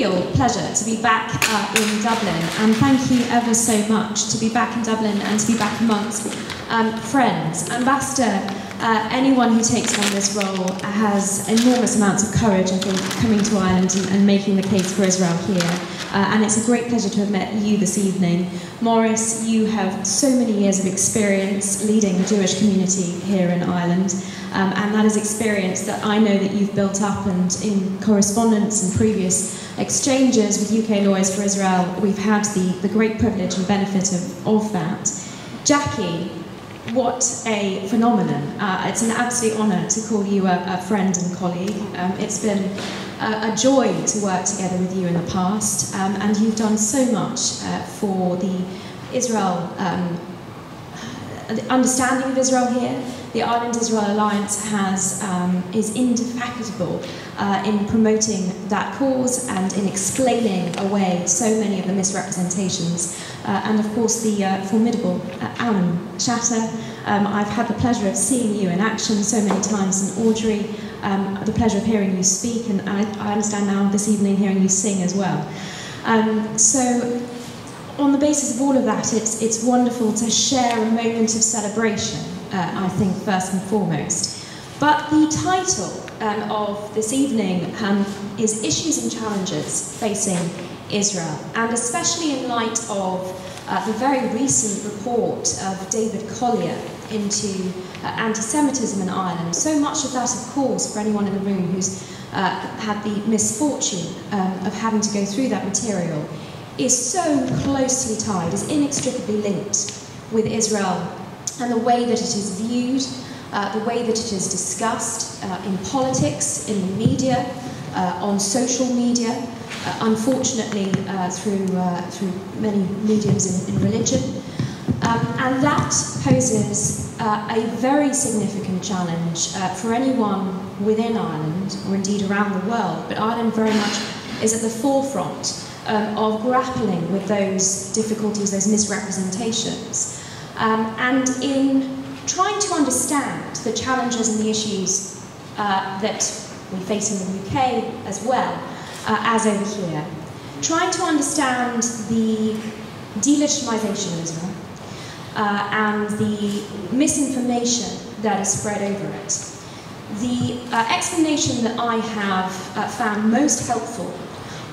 real pleasure to be back uh, in Dublin, and thank you ever so much to be back in Dublin and to be back amongst um, friends. Ambassador, uh, anyone who takes on this role has enormous amounts of courage, I think, coming to Ireland and, and making the case for Israel here. Uh, and it's a great pleasure to have met you this evening. Maurice, you have so many years of experience leading the Jewish community here in Ireland. Um, and that is experience that I know that you've built up and in correspondence and previous exchanges with UK Lawyers for Israel, we've had the, the great privilege and benefit of, of that. Jackie, what a phenomenon. Uh, it's an absolute honour to call you a, a friend and colleague. Um, it's been a, a, joy to work together with you in the past, um, and you've done so much uh, for the Israel, um, the understanding of Israel here, the Ireland-Israel Alliance has, um, is indefatigable uh, in promoting that cause and in explaining away so many of the misrepresentations. Uh, and of course the uh, formidable uh, Alan Shatter. Um, I've had the pleasure of seeing you in action so many times, and Audrey, um, the pleasure of hearing you speak, and I, I, understand now this evening hearing you sing as well. Um, so on the basis of all of that, it's, it's wonderful to share a moment of celebration uh, I think, first and foremost. But the title um, of this evening um, is Issues and Challenges Facing Israel, and especially in light of uh, the very recent report of David Collier into uh, anti-Semitism in Ireland. So much of that, of course, for anyone in the room who's uh, had the misfortune um, of having to go through that material, is so closely tied, is inextricably linked with Israel and the way that it is viewed, uh, the way that it is discussed uh, in politics, in the media, uh, on social media, uh, unfortunately uh, through, uh, through many mediums in, in religion. Um, and that poses a very significant challenge for anyone within Ireland, or indeed around the world, but Ireland very much is at the forefront um, of grappling with those difficulties, those misrepresentations. Um, and in trying to understand the challenges and the issues uh, that we face in the UK as well uh, as over here, trying to understand the delegitimization of Israel uh, and the misinformation that is spread over it. The uh, explanation that I have uh, found most helpful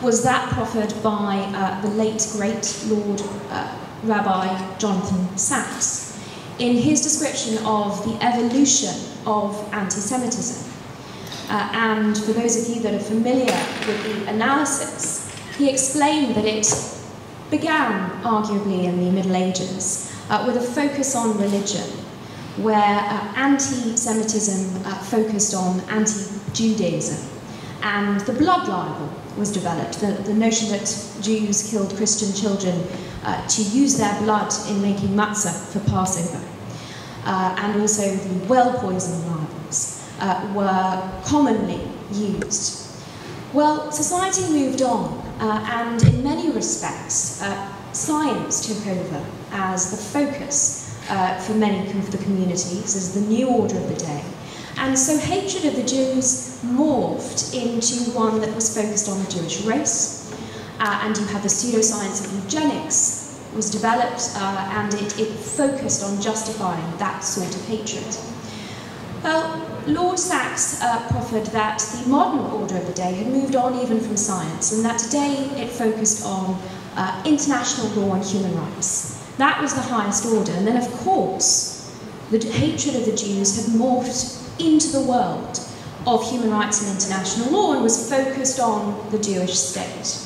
was that proffered by uh, the late, great Lord Rabbi Jonathan Sacks in his description of the evolution of anti-Semitism. Uh, and for those of you that are familiar with the analysis, he explained that it began arguably in the Middle Ages uh, with a focus on religion, where uh, anti-Semitism uh, focused on anti-Judaism, and the blood libel was developed, the, the notion that Jews killed Christian children uh, to use their blood in making matzah for Passover. Uh, and also the well poison libels uh, were commonly used. Well, society moved on, uh, and in many respects, uh, science took over as the focus uh, for many of the communities, as the new order of the day. And so hatred of the Jews morphed into one that was focused on the Jewish race, uh, and you had the pseudoscience of eugenics was developed uh, and it, it focused on justifying that sort of hatred. Well, Lord Sacks uh, proffered that the modern order of the day had moved on even from science and that today it focused on uh, international law and human rights. That was the highest order. And then, of course, the hatred of the Jews had morphed into the world of human rights and international law and was focused on the Jewish state.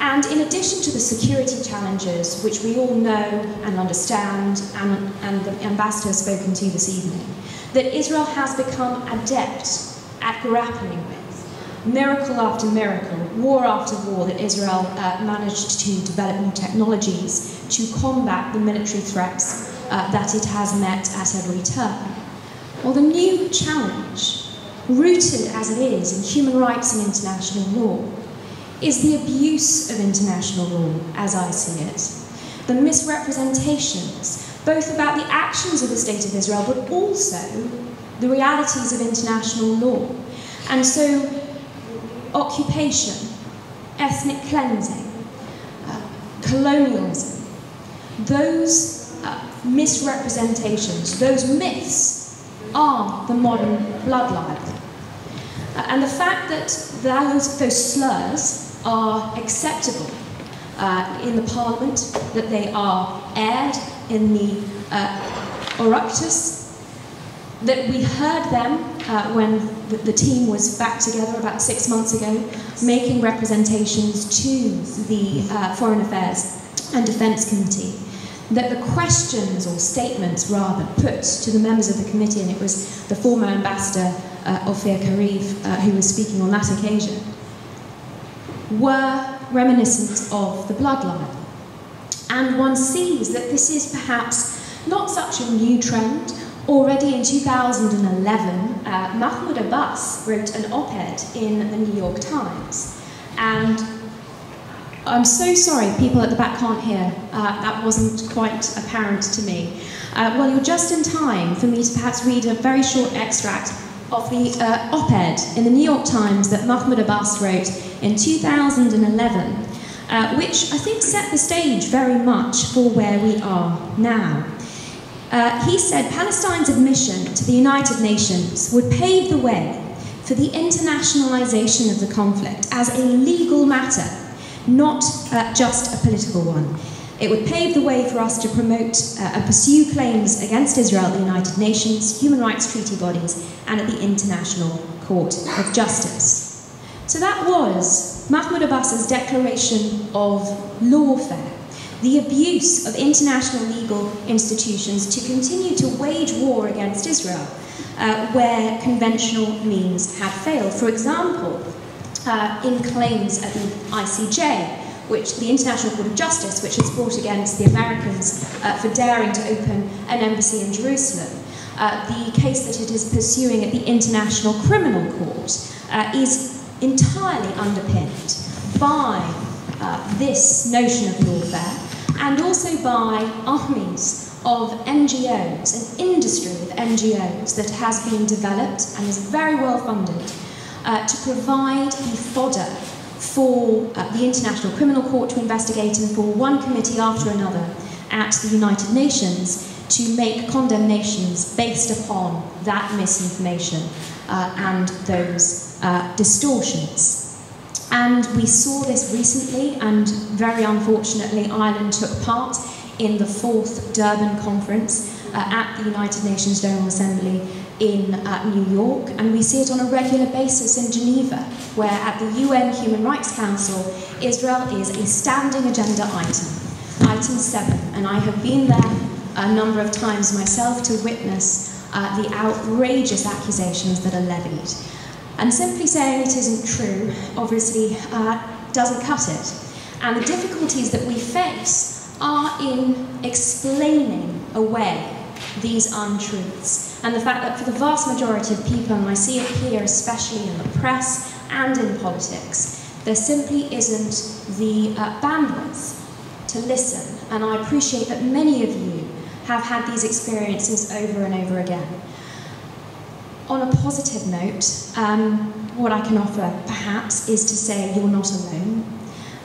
And in addition to the security challenges, which we all know and understand, and, and the ambassador has spoken to this evening, that Israel has become adept at grappling with, miracle after miracle, war after war, that Israel uh, managed to develop new technologies to combat the military threats uh, that it has met at every turn. Well, the new challenge, rooted as it is in human rights and international law, is the abuse of international law, as I see it. The misrepresentations, both about the actions of the State of Israel, but also the realities of international law. And so, occupation, ethnic cleansing, uh, colonialism, those uh, misrepresentations, those myths are the modern blood libel. Uh, and the fact that those, those slurs are acceptable uh, in the parliament, that they are aired in the uh, that we heard them uh, when the, the, team was back together about six months ago, making representations to the uh, Foreign Affairs and Defence Committee, that the questions or statements rather put to the members of the committee, and it was the former ambassador uh, Ophir Kariv uh, who was speaking on that occasion, were reminiscent of the blood libel. And one sees that this is perhaps not such a new trend. Already in 2011, uh, Mahmoud Abbas wrote an op-ed in the New York Times. And I'm so sorry, people at the back can't hear. Uh, that wasn't quite apparent to me. Uh, well, you're just in time for me to perhaps read a very short extract of the uh, op-ed in the New York Times that Mahmoud Abbas wrote in 2011, uh, which I think set the stage very much for where we are now. Uh, he said Palestine's admission to the United Nations would pave the way for the internationalization of the conflict as a legal matter, not uh, just a political one. It would pave the way for us to promote uh, and pursue claims against Israel at the United Nations, human rights treaty bodies, and at the International Court of Justice. So that was Mahmoud Abbas's declaration of lawfare, the abuse of international legal institutions to continue to wage war against Israel, uh, where conventional means had failed. For example, uh, in claims at the ICJ, which the International Court of Justice, which has brought against the Americans uh, for daring to open an embassy in Jerusalem. Uh, the case that it is pursuing at the International Criminal Court uh, is entirely underpinned by uh, this notion of lawfare and also by armies of NGOs, an industry of NGOs that has been developed and is very well funded uh, to provide the fodder for uh, the International Criminal Court to investigate and for one committee after another at the United Nations to make condemnations based upon that misinformation uh, and those uh, distortions. And we saw this recently, and very unfortunately, Ireland took part in the fourth Durban conference uh, at the United Nations General Assembly in uh, New York, and we see it on a regular basis in Geneva, where at the UN Human Rights Council, Israel is a standing agenda item, item seven, and I have been there a number of times myself to witness uh, the outrageous accusations that are levied. And simply saying it isn't true, obviously, uh, doesn't cut it. And the difficulties that we face are in explaining away these untruths. And the fact that for the vast majority of people, and I see it here especially in the press and in politics, there simply isn't the uh, bandwidth to listen. And I appreciate that many of you have had these experiences over and over again on a positive note, um, what I can offer perhaps is to say you're not alone.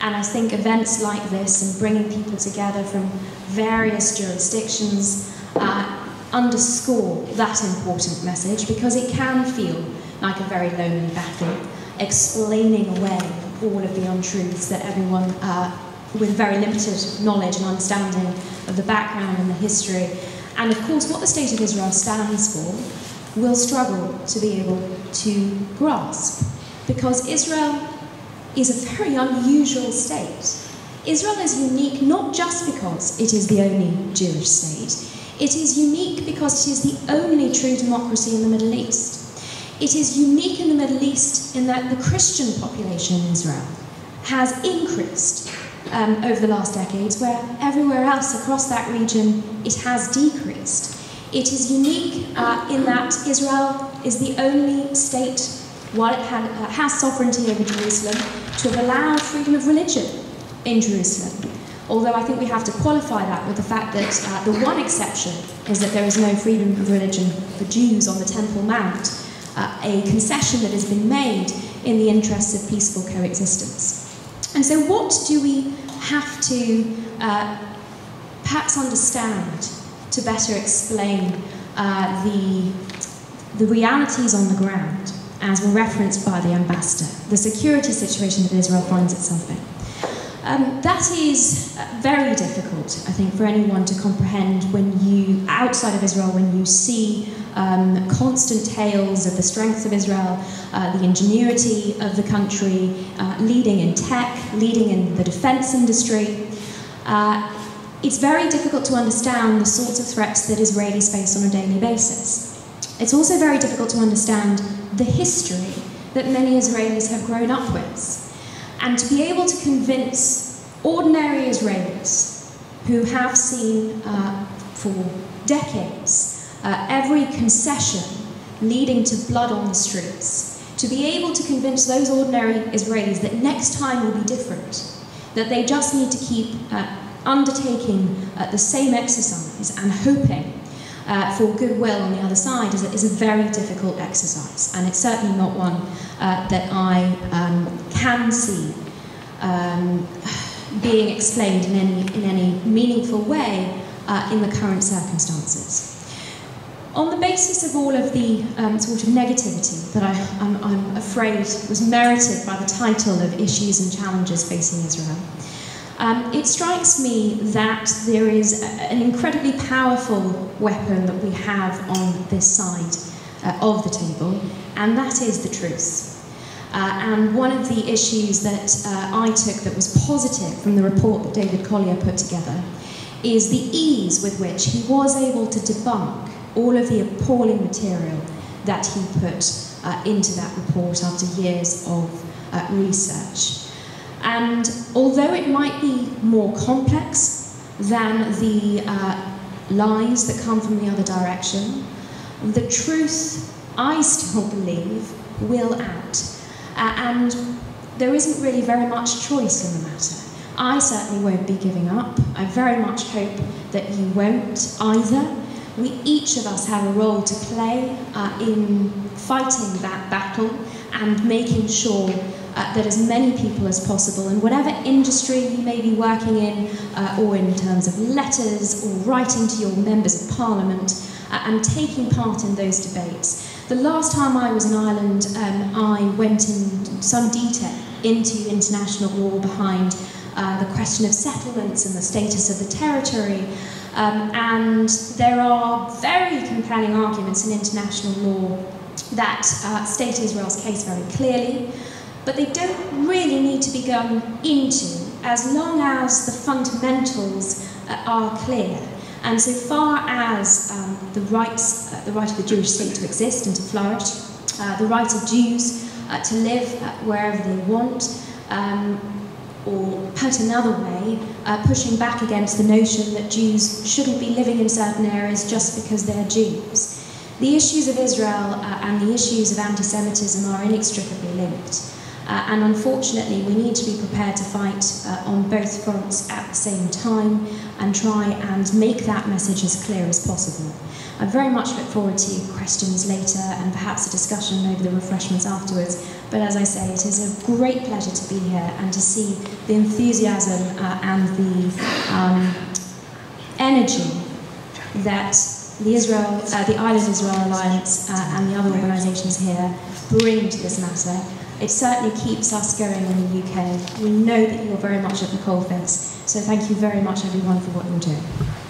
And I think events like this and bringing people together from various jurisdictions uh, underscore that important message because it can feel like a very lonely battle, explaining away all of the untruths that everyone uh, with very limited knowledge and understanding of the background and the history, and of course what the State of Israel stands for, will struggle to be able to grasp. Because Israel is a very unusual state. Israel is unique not just because it is the only Jewish state, it is unique because it is the only true democracy in the Middle East. It is unique in the Middle East in that the Christian population in Israel has increased um, over the last decades, where everywhere else across that region it has decreased. It is unique uh, in that Israel is the only state, while it had, uh, has sovereignty over Jerusalem, to have allowed freedom of religion in Jerusalem. Although I think we have to qualify that with the fact that uh, the one exception is that there is no freedom of religion for Jews on the Temple Mount, uh, a concession that has been made in the interests of peaceful coexistence. And so, what do we have to uh, perhaps understand to better explain uh, the, the realities on the ground, as were referenced by the ambassador, the security situation that Israel finds itself in? Um, that is uh, very difficult, I think, for anyone to comprehend when you, outside of Israel, when you see um, constant tales of the strength of Israel, uh, the ingenuity of the country, uh, leading in tech, leading in the defense industry. Uh, it's very difficult to understand the sorts of threats that Israelis face on a daily basis. It's also very difficult to understand the history that many Israelis have grown up with and to be able to convince ordinary Israelis who have seen uh, for decades uh, every concession leading to blood on the streets, to be able to convince those ordinary Israelis that next time will be different, that they just need to keep uh, undertaking uh, the same exercise and hoping uh, for goodwill on the other side is a, is a, very difficult exercise, and it's certainly not one uh, that I um, can see um, being explained in any, in any meaningful way uh, in the current circumstances. On the basis of all of the um, sort of negativity that I, I'm afraid was merited by the title of Issues and Challenges Facing Israel, um, it strikes me that there is an incredibly powerful weapon that we have on this side uh, of the table, and that is the truth. Uh, and one of the issues that uh, I took that was positive from the report that David Collier put together is the ease with which he was able to debunk all of the appalling material that he put uh, into that report after years of uh, research. And although it might be more complex than the uh, lies that come from the other direction, the truth, I still believe, will out. Uh, and there isn't really very much choice in the matter. I certainly won't be giving up. I very much hope that you won't either. We each of us have a role to play uh, in fighting that battle and making sure uh, that as many people as possible, in whatever industry you may be working in, uh, or in terms of letters, or writing to your members of parliament, uh, and taking part in those debates. The last time I was in Ireland, um, I went in some detail into international law behind uh, the question of settlements and the status of the territory. Um, and there are very compelling arguments in international law that uh, state Israel's case very clearly but they don't really need to be gone into as long as the fundamentals uh, are clear. And so far as um, the rights, uh, the right of the Jewish state to exist and to flourish, uh, the right of Jews uh, to live uh, wherever they want, um, or put another way, uh, pushing back against the notion that Jews shouldn't be living in certain areas just because they're Jews. The issues of Israel and the issues of anti-Semitism are inextricably linked. Uh, and unfortunately, we need to be prepared to fight uh, on both fronts at the same time and try and make that message as clear as possible. I very much look forward to questions later and perhaps a discussion over the refreshments afterwards. But as I say, it is a great pleasure to be here and to see the enthusiasm uh, and the um, energy that the Israel, uh, the Ireland Israel Alliance uh, and the other organisations here bring to this matter. It certainly keeps us going in the UK. We know that you're very much at the coalface, so thank you very much everyone for what you're doing.